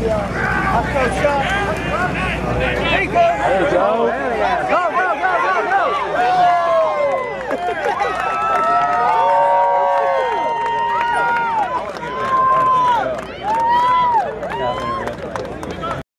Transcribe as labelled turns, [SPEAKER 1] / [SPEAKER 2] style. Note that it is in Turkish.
[SPEAKER 1] There